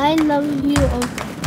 I love you.